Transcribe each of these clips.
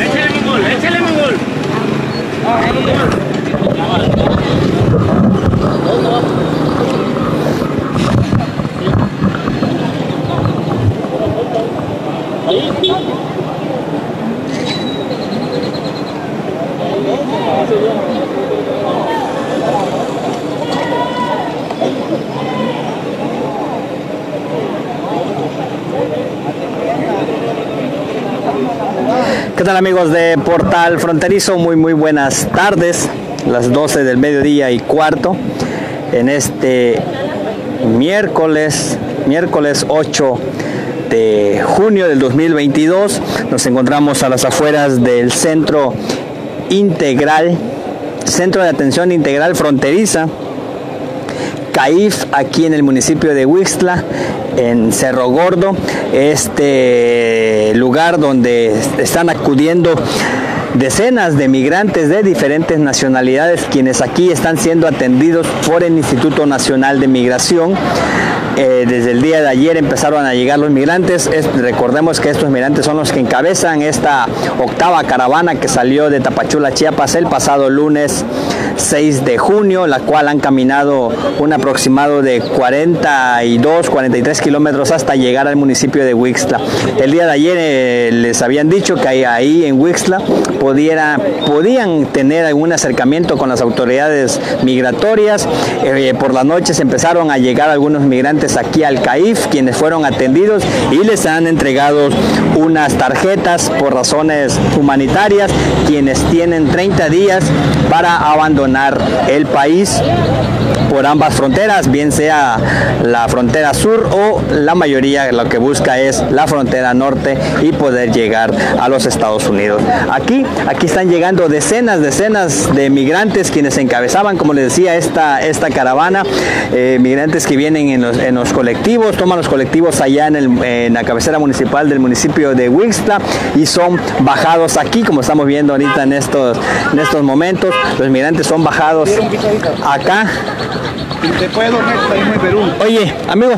Échale, Mongol. Échale, Mongol. Ah, ¿Qué tal amigos de Portal Fronterizo? Muy muy buenas tardes, las 12 del mediodía y cuarto, en este miércoles, miércoles 8 de junio del 2022. Nos encontramos a las afueras del Centro Integral, Centro de Atención Integral Fronteriza, CAIF, aquí en el municipio de Huixtla, en Cerro Gordo, este lugar donde están acudiendo decenas de migrantes de diferentes nacionalidades quienes aquí están siendo atendidos por el Instituto Nacional de Migración. Eh, desde el día de ayer empezaron a llegar los migrantes. Es, recordemos que estos migrantes son los que encabezan esta octava caravana que salió de Tapachula, Chiapas, el pasado lunes 6 de junio, la cual han caminado un aproximado de 42, 43 kilómetros hasta llegar al municipio de Huixtla. El día de ayer eh, les habían dicho que ahí en Huixtla pudiera, podían tener algún acercamiento con las autoridades migratorias. Eh, por las noches empezaron a llegar algunos migrantes aquí al CAIF, quienes fueron atendidos y les han entregado unas tarjetas por razones humanitarias, quienes tienen 30 días para abandonar el país por ambas fronteras, bien sea la frontera sur o la mayoría lo que busca es la frontera norte y poder llegar a los Estados Unidos. Aquí, aquí están llegando decenas, decenas de migrantes quienes encabezaban, como les decía, esta, esta caravana, eh, migrantes que vienen en los, colectivos, toman los colectivos allá en, en, la cabecera municipal del municipio de Wixta y son bajados aquí, como estamos viendo ahorita en estos, en estos momentos, los migrantes son bajados acá te puedes dormir en Perú. Oye, amigo,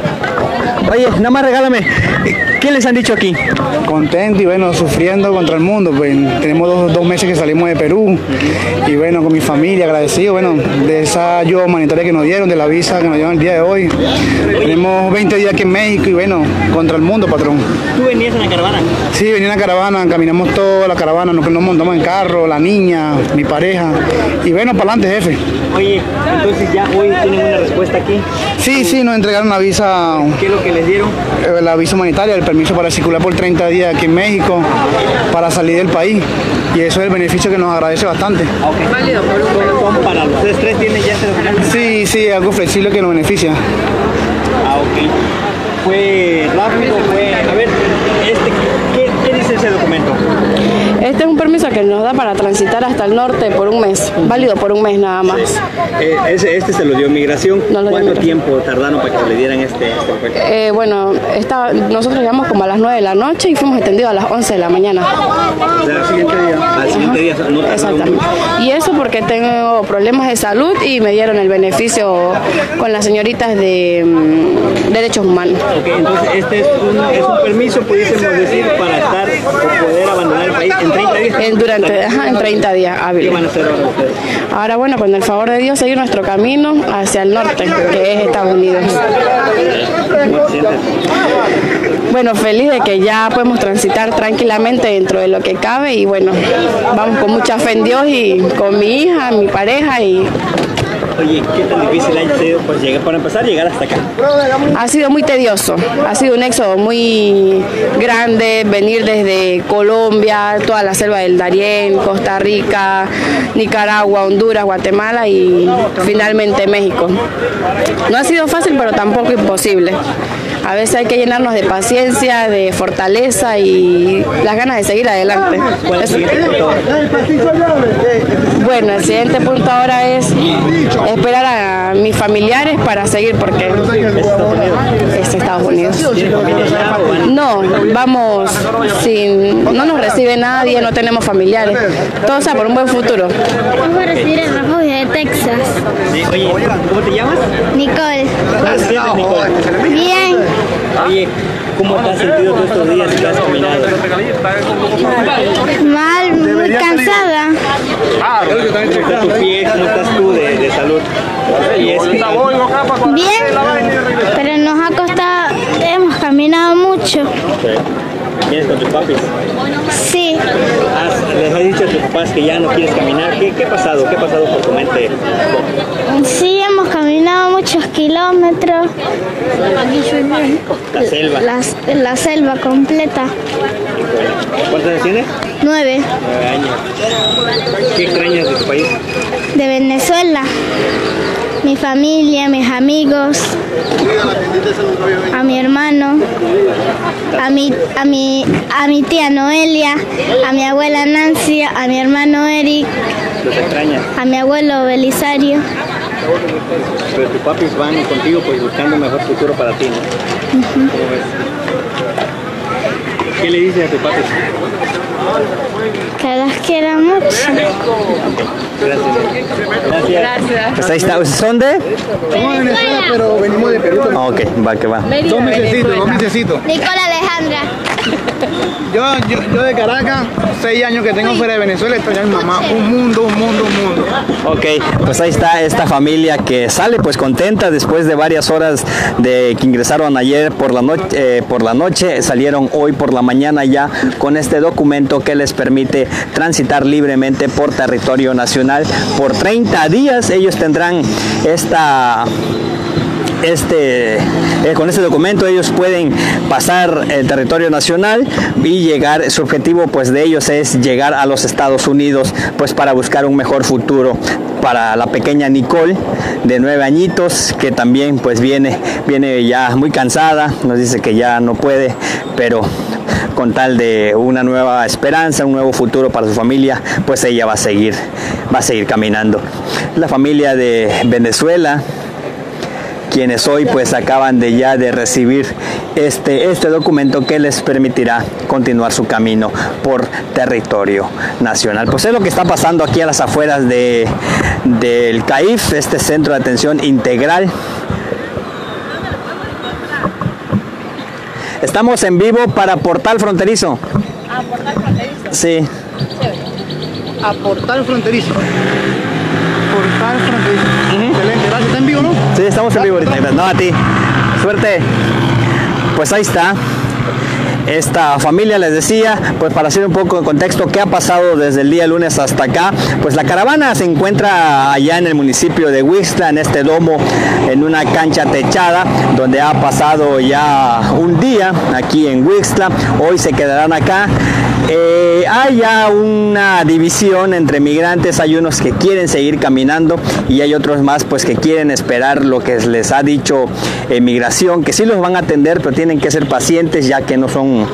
oye, nada más regálame. ¿Qué les han dicho aquí? Contento y bueno, sufriendo contra el mundo. Pues tenemos dos, dos, meses que salimos de Perú y bueno, con mi familia agradecido, bueno, de esa ayuda humanitaria que nos dieron, de la visa que nos dieron el día de hoy. Tenemos 20 días aquí en México y bueno, contra el mundo, patrón. ¿Tú venías en la caravana? Sí, venía en la caravana, caminamos toda la caravana, nos, nos montamos en carro, la niña, mi pareja y bueno, para adelante, jefe. Oye, entonces ya hoy tienen una respuesta aquí. Sí, sí, nos entregaron la visa. ¿Qué es lo que les dieron? Eh, la visa humanitaria, el permiso para circular por 30 días aquí en México, para salir del país. Y eso es el beneficio que nos agradece bastante. Válido, ¿Son para los tres, tienen ya? Sí, sí, algo flexible que nos beneficia. Ah, ok. Fue rápido, fue... A ver, este, ¿qué, qué dice ese documento? Este es un permiso que nos da para transitar hasta el norte por un mes, válido por un mes nada más. Eh, ese, este se lo dio migración. No lo ¿Cuánto dio tiempo tardaron para que le dieran este, este eh, Bueno, esta, nosotros llegamos como a las 9 de la noche y fuimos atendidos a las 11 de la mañana. O sea, al siguiente día. Al siguiente día no Exactamente. Y eso porque tengo problemas de salud y me dieron el beneficio con las señoritas de um, derechos humanos. Ok, entonces este es un, es un permiso, pudiésemos decir, para estar o poder abandonar el país en 30 días. En, durante, ajá, en 30 días hábiles. ¿Qué van a hacer ahora ustedes? Ahora, bueno, con el favor de Dios, seguir nuestro camino hacia el norte, que es Estados Unidos. Bueno, feliz de que ya podemos transitar tranquilamente dentro de lo que cabe y bueno, vamos con mucha fe en Dios y con mi hija, mi pareja y Oye, ¿qué tan difícil ha sido pues, llegar, para empezar llegar hasta acá? Ha sido muy tedioso, ha sido un éxodo muy grande, venir desde Colombia, toda la selva del Darién, Costa Rica, Nicaragua, Honduras, Guatemala y finalmente México. No ha sido fácil, pero tampoco imposible. A veces hay que llenarnos de paciencia, de fortaleza y las ganas de seguir adelante. Bueno, el siguiente punto ahora es esperar a mis familiares para seguir porque es Estados Unidos. No, vamos sin, no nos recibe nadie, no tenemos familiares. Todo sea por un buen futuro. Vamos a recibir el refugio de Texas. oye, ¿cómo te llamas? Nicole. Nicole. Bien. Oye, ¿cómo te has sentido todos estos días que has caminado? Mal, muy cansada. ¿Cómo está tu pie? ¿Cómo estás tú de, de salud? ¿Y es que- Bien. Pero nos ha costado, caminado mucho. ¿Vienes con tus papis? Sí. Has- ¿Les has dicho a tus papás que ya no quieres caminar? ¿Qué, qué ha pasado? ¿Qué ha pasado por tu mente? Sí, hemos caminado muchos kilómetros. La selva. La, la selva completa. ¿Cuántos años tienes? Nueve. Nueve años. ¿Qué extrañas de tu país? De Venezuela. Mi familia, mis amigos, a mi hermano, a mi, a mi, a mi tía Noelia, a mi abuela Nancy, a mi hermano Eric, a mi abuelo Belisario. Pero tus papis van contigo pues buscando un mejor futuro para ti, ¿no? ¿Cómo ves? ¿Qué le dices a tus papis? Que los quiero mucho. Gracias. Pues ahí está. ¿Son de? Somos de Venezuela, pero venimos de Perú. Ah, Ok, va que va. Dos mesecitos, dos mesecitos. Nicola Alejandra. Yo, yo, yo de Caracas, seis años que tengo fuera de Venezuela, estoy a mamá. Un mundo, un mundo, un mundo. Ok, pues ahí está esta familia que sale pues contenta después de varias horas de que ingresaron ayer por la noche, eh, por la noche salieron hoy por la mañana ya con este documento que les permite transitar libremente por territorio nacional por 30 días. Ellos tendrán esta este, eh, con este documento ellos pueden pasar el territorio nacional y llegar, su objetivo pues de ellos es llegar a los Estados Unidos pues para buscar un mejor futuro para la pequeña Nicole de nueve añitos que también pues viene, viene ya muy cansada, nos dice que ya no puede, pero con tal de una nueva esperanza, un nuevo futuro para su familia, pues ella va a seguir, va a seguir caminando. La familia de Venezuela, quienes hoy pues acaban de ya de recibir este, este documento que les permitirá continuar su camino por territorio nacional. Pues es lo que está pasando aquí a las afueras de, del CAIF, este centro de atención integral. Estamos en vivo para Portal Fronterizo. Ah, portal fronterizo. Sí. A Portal Fronterizo. Portal Fronterizo. Excelente, gracias. ¿Está en vivo? Sí, estamos en vivo ahorita. No, a ti. Suerte. Pues ahí está. Esta familia les decía, pues para hacer un poco de contexto, qué ha pasado desde el día lunes hasta acá. Pues la caravana se encuentra allá en el municipio de Huixla, en este domo, en una cancha techada, donde ha pasado ya un día aquí en Huixla. Hoy se quedarán acá. Eh, hay ya una división entre migrantes, hay unos que quieren seguir caminando y hay otros más pues que quieren esperar lo que les ha dicho eh, migración, que sí los van a atender, pero tienen que ser pacientes ya que no son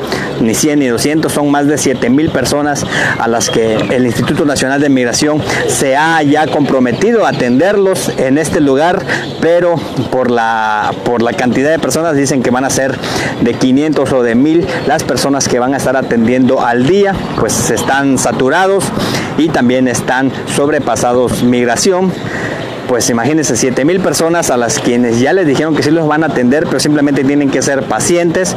ni 100 ni 200, son más de 7 mil personas a las que el Instituto Nacional de Migración se ha ya comprometido a atenderlos en este lugar, pero por la, por la cantidad de personas dicen que van a ser de 500 o de 1000 las personas que van a estar atendiendo al día, pues están saturados y también están sobrepasados migración pues imagínense 7 mil personas a las quienes ya les dijeron que sí los van a atender, pero simplemente tienen que ser pacientes.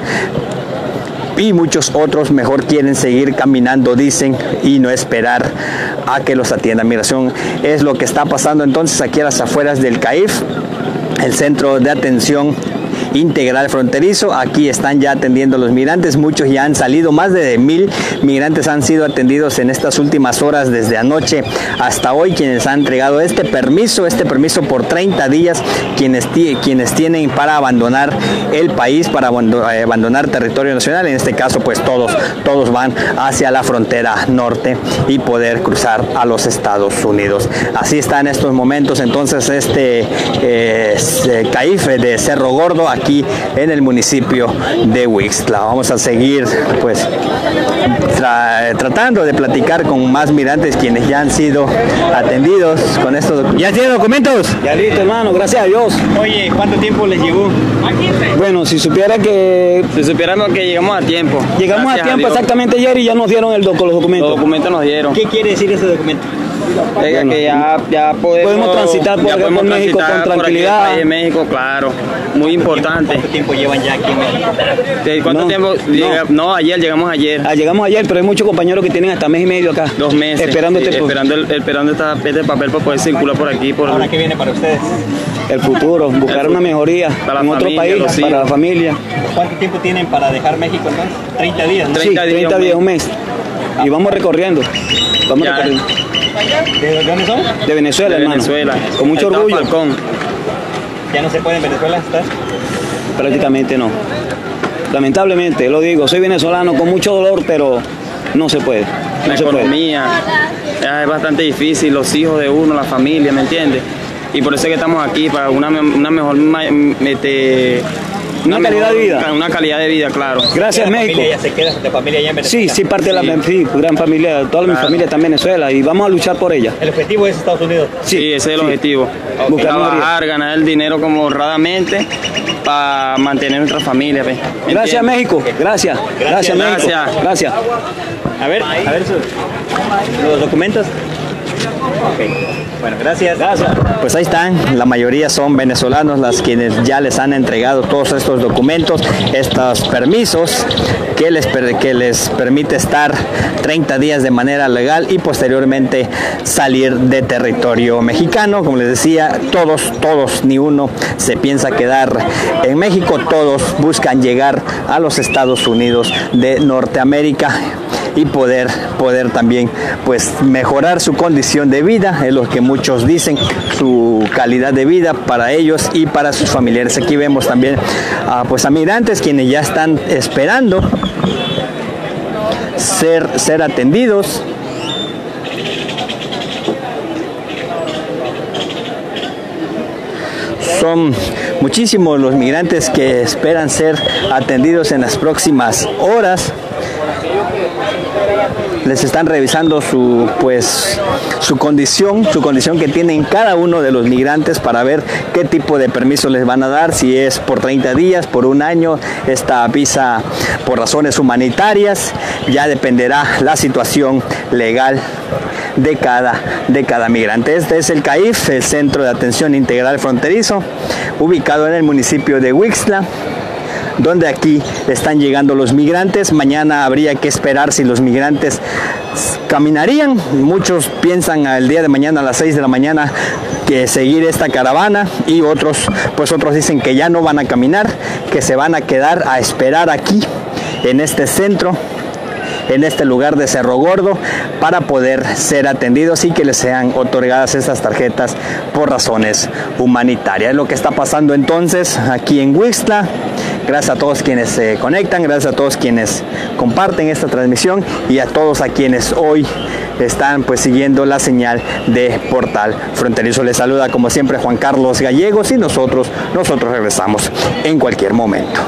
Y muchos otros mejor quieren seguir caminando, dicen, y no esperar a que los atienda migración. Es lo que está pasando entonces aquí a las afueras del CAIF, el centro de atención integral fronterizo. Aquí están ya atendiendo los migrantes. Muchos ya han salido. Más de mil migrantes han sido atendidos en estas últimas horas desde anoche hasta hoy. Quienes han entregado este permiso, este permiso por 30 días, quienes, quienes tienen para abandonar el país, para abandonar territorio nacional. En este caso, pues todos, todos van hacia la frontera norte y poder cruzar a los Estados Unidos. Así está en estos momentos entonces este eh, CAIF de Cerro Gordo aquí aquí en el municipio de Huixtla. Vamos a seguir pues tratando de platicar con más migrantes quienes ya han sido atendidos con estos documentos. ¿Ya tienen documentos? Ya listo, hermano, gracias a Dios. Oye, ¿cuánto tiempo les llevó? Bueno, si supiera que... Si supiéramos que llegamos a tiempo. Llegamos a tiempo exactamente ayer y ya nos dieron el los documentos. Los documentos nos dieron. ¿Qué quiere decir ese documento? Que ya, ya podemos, transitar por, podemos México con tranquilidad. en México, claro, muy importante. ¿Cuánto tiempo llevan ya aquí en México? ¿Cuánto no, tiempo? No. ayer, llegamos ayer. Ah, llegamos ayer, pero hay muchos compañeros que tienen hasta mes y medio acá. Dos meses. Esperando este esperando, el, esperando esta, este papel para poder circular por aquí. Por ¿Ahora qué viene para ustedes? El futuro, buscar una mejoría para en otro país, para la familia. ¿Cuánto tiempo tienen para dejar México entonces? 30 días, ¿no? 30 días, 30 días, un mes. Y vamos recorriendo. Vamos recorriendo. ¿De dónde son? De Venezuela, de Venezuela. Con mucho orgullo. ¿Ya no se puede en Venezuela estar? Prácticamente no. Lamentablemente, lo digo, soy venezolano con mucho dolor, pero no se puede. la economía es bastante difícil, los hijos de uno, la familia, ¿me entiendes? Y por eso es que estamos aquí, para una, una mejor este, una, calidad de vida. Una calidad de vida, claro. Gracias, México. ¿Ya se queda de familia allá en Venezuela? Sí, sí, parte de la sí, gran familia, toda mi familia está en Venezuela y vamos a luchar por ella. ¿El objetivo es Estados Unidos? Sí, ese es el objetivo. Trabajar, ganar el dinero como honradamente para mantener nuestra familia. Gracias, México. Gracias. Gracias, México. Gracias. A ver, a ver los documentos. Bueno, gracias. Gracias. Pues ahí están, la mayoría son venezolanos las quienes ya les han entregado todos estos documentos, estos permisos que les, que les permite estar 30 días de manera legal y posteriormente salir de territorio mexicano. Como les decía, todos, todos, ni uno se piensa quedar en México, todos buscan llegar a los Estados Unidos de Norteamérica y poder, poder también pues mejorar su condición de vida, es lo que muchos dicen, su calidad de vida para ellos y para sus familiares. Aquí vemos también a, pues a migrantes quienes ya están esperando ser, ser atendidos. Son muchísimos los migrantes que esperan ser atendidos en las próximas horas les están revisando su pues su condición, su condición que tienen cada uno de los migrantes para ver qué tipo de permiso les van a dar, si es por 30 días, por un año, esta visa por razones humanitarias, ya dependerá la situación legal de cada, de cada migrante. Este es el CAIF, el Centro de Atención Integral Fronterizo, ubicado en el municipio de Huixla donde aquí están llegando los migrantes. Mañana habría que esperar si los migrantes caminarían. Muchos piensan al día de mañana a las 6 de la mañana que seguir esta caravana y otros pues otros dicen que ya no van a caminar, que se van a quedar a esperar aquí en este centro en este lugar de Cerro Gordo para poder ser atendidos y que les sean otorgadas estas tarjetas por razones humanitarias. Es lo que está pasando entonces aquí en Huixla. Gracias a todos quienes se conectan, gracias a todos quienes comparten esta transmisión y a todos a quienes hoy están pues siguiendo la señal de Portal Fronterizo. Les saluda como siempre Juan Carlos Gallegos y nosotros, nosotros regresamos en cualquier momento.